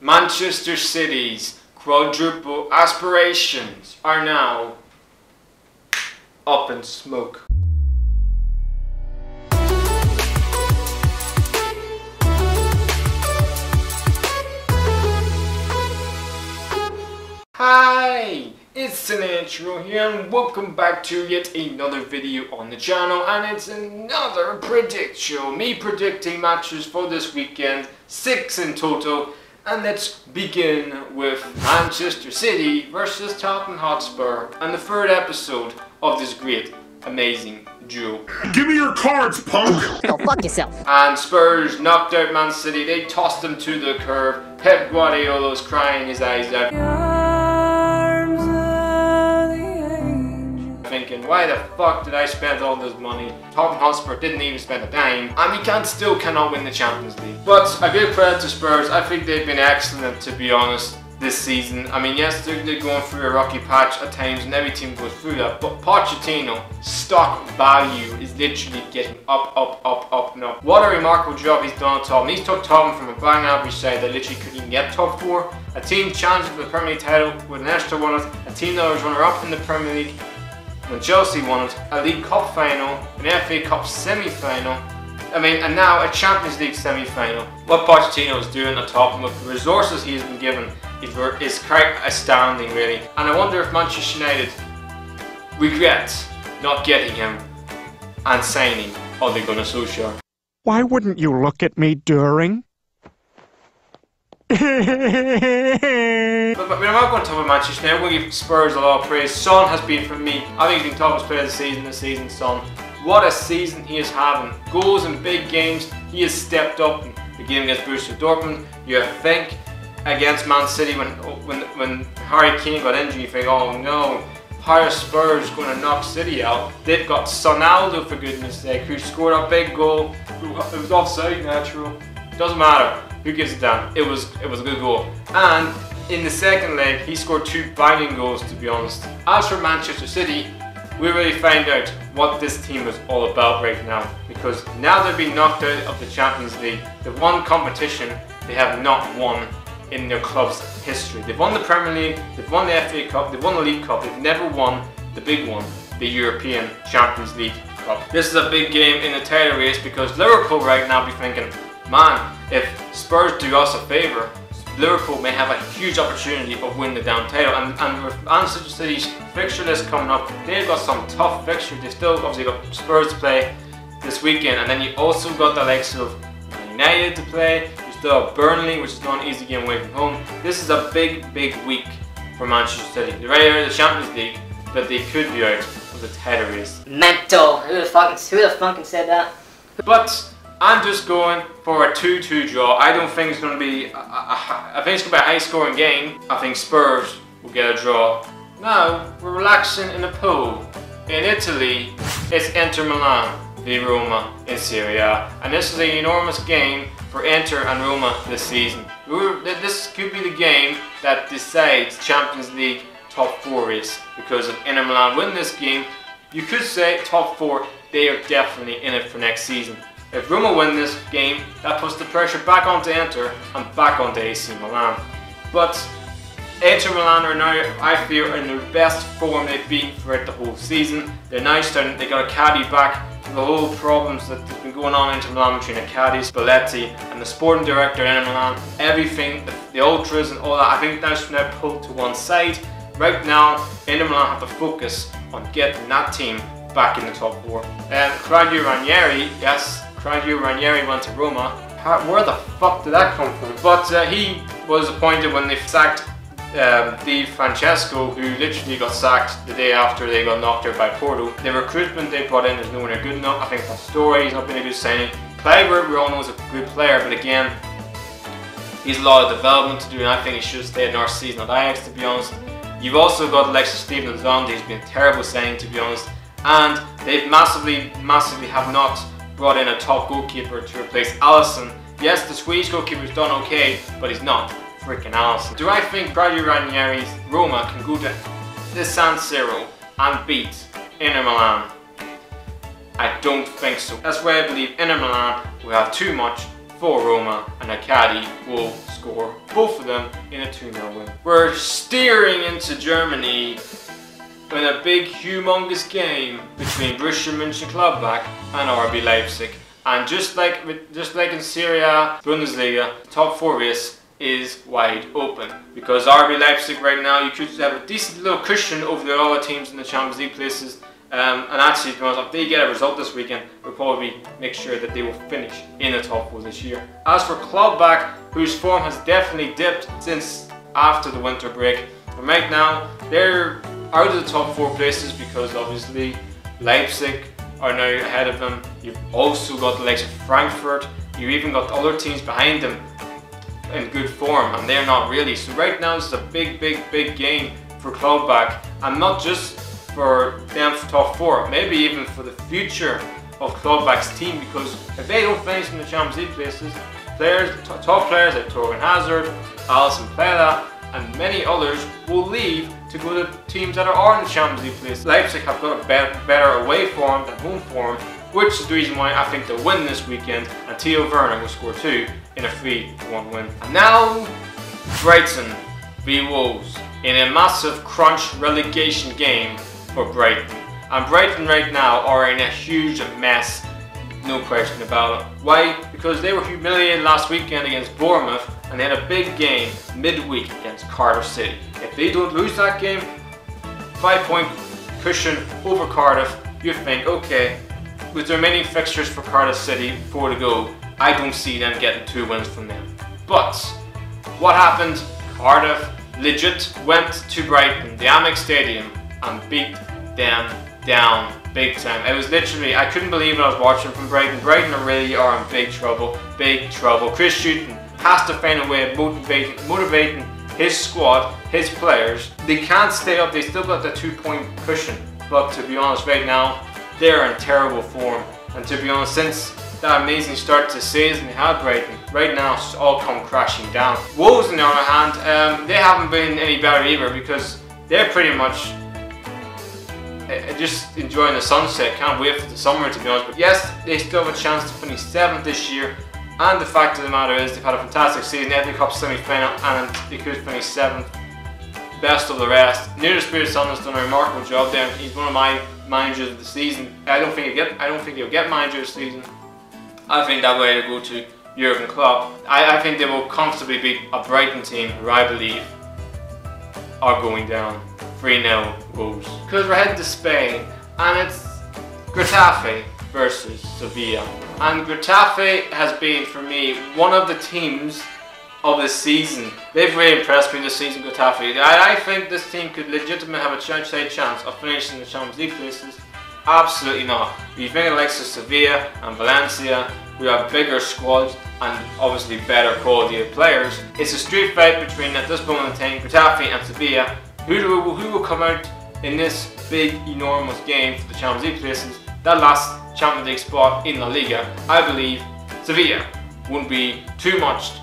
Manchester City's quadruple aspirations are now up in smoke. Hi, it's Sinatro here and welcome back to yet another video on the channel and it's another predict show. Me predicting matches for this weekend, six in total. And let's begin with Manchester City versus Tottenham Hotspur and the third episode of this great, amazing duo. Give me your cards, punk! Go fuck yourself. And Spurs knocked out Man City. They tossed them to the curb. Pep Guardiola's crying his eyes out. Thinking, why the fuck did I spend all this money? Tottenham Hotspur didn't even spend a dime, and we can still cannot win the Champions League. But I give credit to Spurs. I think they've been excellent, to be honest this season. I mean, yes, they're, they're, going through a rocky patch at times, and every team goes through that. But Pochettino, stock value is literally getting up, up, up, up, and up. What a remarkable job he's done at Tottenham. He's took Tottenham from a bang average side that literally couldn't even get top four. A team challenging for the Premier League title with an extra one. A team that was runner-up in the Premier League when Chelsea won it, a League Cup final, an FA Cup semi-final, I mean, and now a Champions League semi-final. What Pochettino is doing at Tottenham with the resources he has been given is, is quite astounding, really. And I wonder if Manchester United regret not getting him and signing Ole Gunnar Solskjaer. Why wouldn't you look at me during? but, I'm not going to talk about Manchester United. We'll give Spurs a lot of praise. Son has been for me. I think he's been toughest player of the season this season, Son. What a season he is having. Goals in big games. He has stepped up the game against Borussia Dortmund. You think against Man City when when when Harry Kane got injured, you think, oh no, Higher Spurs going to knock City out. They've got Sonaldo for goodness sake, who scored a big goal. It was offside, natural. Doesn't matter. Who gives a damn? It was it was a good goal. And in the second leg, he scored two banging goals, to be honest. As for Manchester City, we really find out what this team is all about right now. Because now they've been knocked out of the Champions League, the one competition they have not won in their club's history. They've won the Premier League, they've won the FA Cup, they've won the League Cup, they've never won the big one, the European Champions League Cup. This is a big game in the title race because Liverpool right now be thinking, man, if Spurs do us a favour, Liverpool may have a huge opportunity of winning the damn title. And, and with Manchester City's fixture list coming up, they've got some tough fixtures. They've still obviously got Spurs to play this weekend, and then you also got the likes of United to play. You still have Burnley, which is not an easy game away from home. This is a big, big week for Manchester City. They're right out of the Champions League, but they could be out of the title race. Mental. Who the fucking who the fucking said that? But I'm just going for a 2-2 draw. I don't think it's going to be, I think it's going to be a high scoring game. I think Spurs will get a draw. Now, we're relaxing in the pool. In Italy, it's Inter Milan v Roma in Serie A. And this is an enormous game for Inter and Roma this season. This could be the game that decides Champions League top 4 race. Because if Inter Milan win this game, you could say top 4, they are definitely in it for next season. If Roma win this game, that puts the pressure back onto Inter and back onto AC Milan. But Inter Milan are now, I feel, in their best form they've been throughout the whole season. They're now starting, they got Icardi back. The whole problems that have been going on in Milan between Icardi, Spalletti, and the sporting director in Milan, everything, the, the ultras and all that, I think that's now pulled to one side. Right now, Inter Milan have to focus on getting that team back in the top four. And Claudio Ranieri, yes, Claudio Ranieri went to Roma. How, where the fuck did that come from? But uh, he was appointed when they sacked um, Di Francesco, who literally got sacked the day after they got knocked out by Porto. The recruitment they brought in is nowhere good enough. I think Pastore has not been a good signing. Kluivert, we all know is a good player, but again, he's a lot of development to do, and I think he should stay in our season at Ajax, to be honest. You've also got Alexis Steven Nzonzi, who's been terrible signing, to be honest, and they've massively, massively have not brought in a top goalkeeper to replace Alisson. Yes, the Swedish goalkeeper's done okay, but he's not freaking Alisson. Do I think Claudio Ranieri's Roma can go to the San Siro and beat Inter Milan? I don't think so. That's why I believe Inter Milan will have too much for Roma and Icardi will score both of them in a 2 0 win. We're steering into Germany in a big, humongous game between Borussia Mönchengladbach and RB Leipzig. And just like just like in Serie A, Bundesliga, top four race is wide open because RB Leipzig right now you could have a decent little cushion over the other teams in the Champions League places. Um, and actually, to be honest, if they get a result this weekend, we'll probably make sure that they will finish in the top four this year. As for Gladbach, whose form has definitely dipped since after the winter break, right now they're out of the top four places because obviously Leipzig are now ahead of them. You've also got the likes of Frankfurt. You've even got other teams behind them in good form, and they're not really. So right now, it's a big, big, big game for Gladbach, and not just for them for top four, maybe even for the future of Gladbach's team. Because if they don't finish in the Champions League places, players, top players like Thorgan Hazard, Alassane Pléa, and many others will leave to go to teams that are in the Champions League place. Leipzig have got a better, away form than home form, which is the reason why I think they'll win this weekend, and Timo Werner will score two in a 3-1 win. And now, Brighton v Wolves in a massive crunch relegation game for Brighton. And Brighton right now are in a huge mess, no question about it. Why? Because they were humiliated last weekend against Bournemouth and they had a big game midweek against Cardiff City. If they don't lose that game, five point cushion over Cardiff, you think, okay, with the remaining fixtures for Cardiff City, four to go, I don't see them getting two wins from them. But what happened? Cardiff legit went to Brighton, the Amex Stadium, and beat them down big time. It was literally, I couldn't believe what I was watching from Brighton. Brighton really are in big trouble, big trouble. Chris Hughton has to find a way of motivating, motivating his squad, his players. They can't stay up, they still got the two point cushion. But to be honest, right now, they're in terrible form. And to be honest, since that amazing start to season they had Brighton, right now it's all come crashing down. Wolves, on the other hand, um, they haven't been any better either because they're pretty much just enjoying the sunset. Can't wait for the summer to be honest. But yes, they still have a chance to finish seventh this year. And the fact of the matter is, they've had a fantastic season. FA Cup semi-final, and they could finish seventh. Best of the rest. Nuno Espirito Santo has done a remarkable job there. He's one of my managers of the season. I don't think he'll get. I don't think he'll get manager of the season. I think that way to go to Jurgen Klopp. I, I think they will comfortably beat a Brighton team who I believe are going down 3 0 Wolves. Because we're heading to Spain and it's Getafe versus Sevilla. And Getafe has been, for me, one of the teams of the season. They've really impressed me this season, Getafe. I, I think this team could legitimately have a chance, chance of finishing the Champions League places. Absolutely not. You think of like Sevilla and Valencia, who have bigger squads and obviously better quality of players. It's a street fight between, at this moment in time, Getafe and Sevilla. Who, do, who will come out in this big, enormous game for the Champions League places? That last Champions League spot in La Liga, I believe Sevilla wouldn't be too much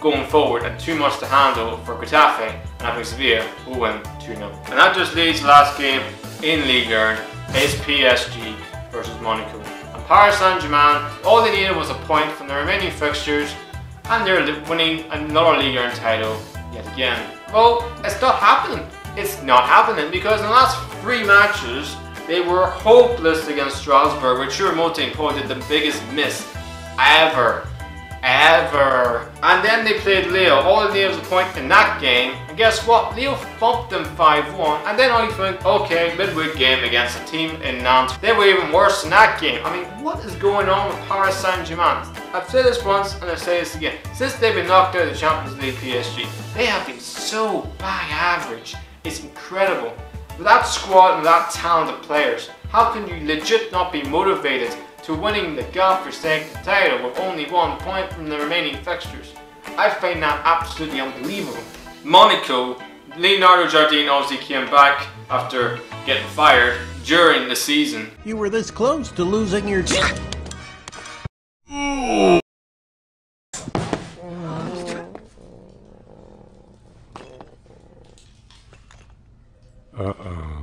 going forward and too much to handle for Getafe, and I think Sevilla will win 2 0. And that just leads the last game in Liga is PSG versus Monaco. And Paris Saint Germain, all they needed was a point from the remaining fixtures, and they're winning another Liga title yet again. Well, it's not happening. It's not happening because in the last three matches, they were hopeless against Strasbourg, which Choupo-Moting the biggest miss ever. Ever. And then they played Lille. All they needed was a point in that game. And guess what? Lille thumped them 5-1. And then I think, okay, midweek game against a team in Nantes. They were even worse in that game. I mean, what is going on with Paris Saint-Germain? I've said this once and I'll say this again. Since they've been knocked out of the Champions League PSG, they have been so bang average. It's incredible. With that squad and that talented players, how can you legit not be motivated to winning the godforsaken title with only one point from the remaining fixtures? I find that absolutely unbelievable. Monaco, Leonardo Jardim obviously came back after getting fired during the season. You were this close to losing your.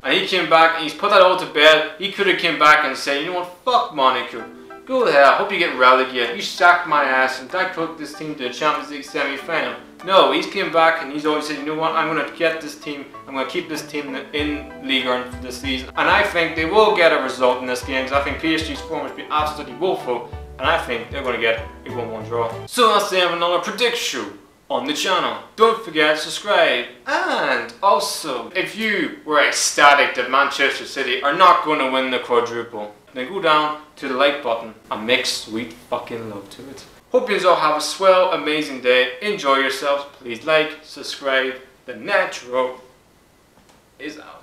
And he came back and he's put that all to bed. He could have came back and said, you know what, fuck Monaco. Go to hell, hope you get relegated. You sacked my ass and I took this team to the Champions League semi-final. No, he's came back and he's always said, you know what, I'm going to get this team, I'm going to keep this team in League One for this season. And I think they will get a result in this game because I think PSG's form has been absolutely woeful and I think they're going to get a 1-1 draw. So that's the end of another prediction on the channel. Don't forget to subscribe. And also, if you were ecstatic that Manchester City are not going to win the quadruple, then go down to the like button and make sweet fucking love to it. Hope you all have a swell, amazing day. Enjoy yourselves. Please like, subscribe. The Natural is out.